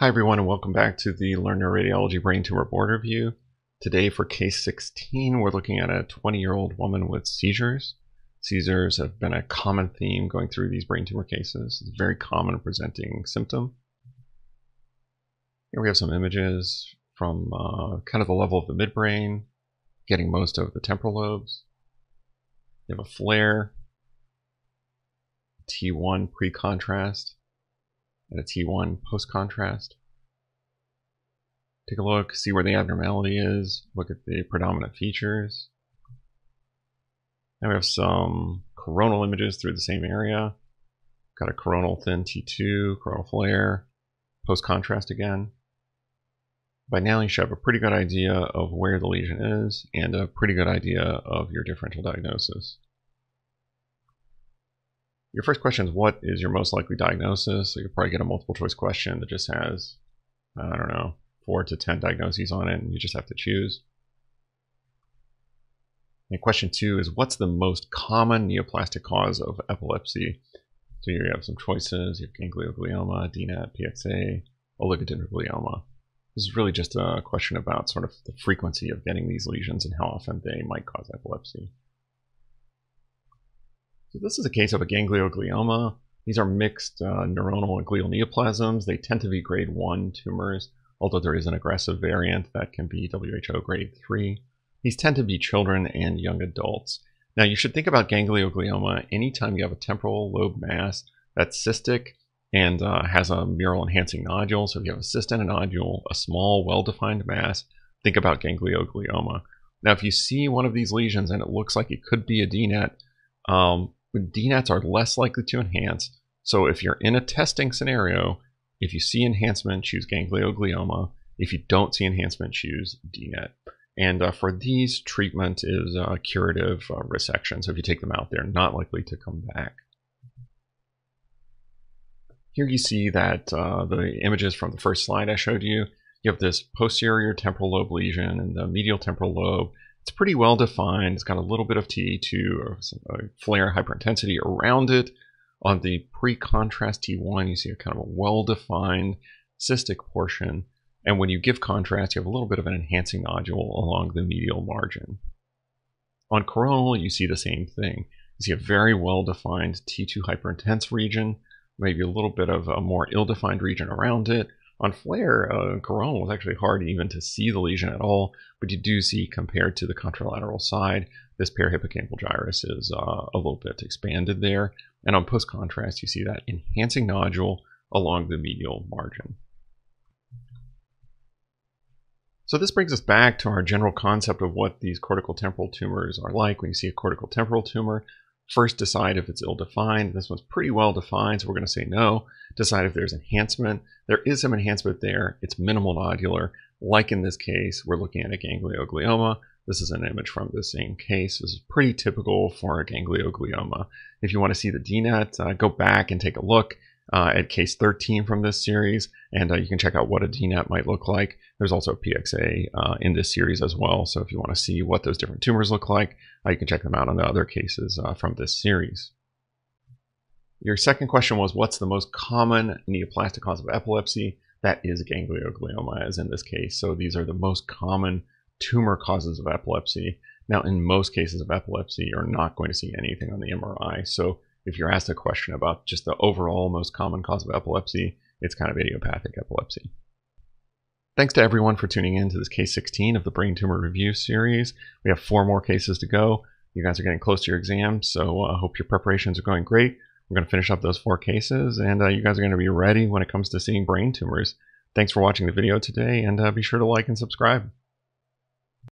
Hi everyone and welcome back to the Learn Radiology Brain Tumor Board Review. Today for case 16 we're looking at a 20-year-old woman with seizures. Seizures have been a common theme going through these brain tumor cases. It's a very common presenting symptom. Here we have some images from uh, kind of the level of the midbrain, getting most of the temporal lobes. You have a FLAIR, T1 pre-contrast, and a T1 post-contrast. Take a look, see where the abnormality is, look at the predominant features. Now we have some coronal images through the same area. Got a coronal thin T2, coronal FLAIR, post-contrast again. By now you should have a pretty good idea of where the lesion is and a pretty good idea of your differential diagnosis. Your first question is what is your most likely diagnosis? So you'll probably get a multiple choice question that just has, I don't know, four to 10 diagnoses on it, and you just have to choose. And question two is what's the most common neoplastic cause of epilepsy? So you have some choices. You have ganglioglioma, DNET, PXA, oligodendroglioma. This is really just a question about sort of the frequency of getting these lesions and how often they might cause epilepsy. So this is a case of a ganglioglioma. These are mixed uh, neuronal and glial neoplasms. They tend to be grade 1 tumors, although there is an aggressive variant that can be WHO grade 3. These tend to be children and young adults. Now you should think about ganglioglioma anytime you have a temporal lobe mass that's cystic and uh, has a mural enhancing nodule. So if you have a cyst and a nodule, a small well-defined mass, think about ganglioglioma. Now if you see one of these lesions and it looks like it could be a DNET, um, DNETs are less likely to enhance. So if you're in a testing scenario, if you see enhancement, choose ganglioglioma. If you don't see enhancement, choose DNET. And uh, for these, treatment is uh, curative uh, resection. So if you take them out, they're not likely to come back. Here you see that uh, the images from the first slide I showed you, you have this posterior temporal lobe lesion in the medial temporal lobe it's pretty well defined. It's got a little bit of T2 or a FLAIR hyperintensity around it. On the pre-contrast T1, you see a kind of a well-defined cystic portion. And when you give contrast, you have a little bit of an enhancing nodule along the medial margin. On coronal, you see the same thing. You see a very well-defined T2 hyperintense region, maybe a little bit of a more ill-defined region around it, on FLAIR, uh, coronal was actually hard even to see the lesion at all, but you do see compared to the contralateral side, this parahippocampal gyrus is uh, a little bit expanded there. And on post-contrast, you see that enhancing nodule along the medial margin. So this brings us back to our general concept of what these cortical temporal tumors are like. When you see a cortical temporal tumor, First, decide if it's ill-defined. This one's pretty well defined, so we're going to say no. Decide if there's enhancement. There is some enhancement there. It's minimal nodular. Like in this case, we're looking at a ganglioglioma. This is an image from the same case. This is pretty typical for a ganglioglioma. If you want to see the DNET, uh, go back and take a look uh, at case 13 from this series, and uh, you can check out what a DNET might look like. There's also PXA uh, in this series as well, so if you want to see what those different tumors look like, uh, you can check them out on the other cases uh, from this series. Your second question was, what's the most common neoplastic cause of epilepsy? That is ganglioglioma, as in this case. So these are the most common tumor causes of epilepsy. Now, in most cases of epilepsy, you're not going to see anything on the MRI. So if you're asked a question about just the overall most common cause of epilepsy, it's kind of idiopathic epilepsy. Thanks to everyone for tuning in to this case 16 of the Brain Tumor Review series. We have four more cases to go. You guys are getting close to your exam, so I uh, hope your preparations are going great. We're going to finish up those four cases, and uh, you guys are going to be ready when it comes to seeing brain tumors. Thanks for watching the video today, and uh, be sure to like and subscribe.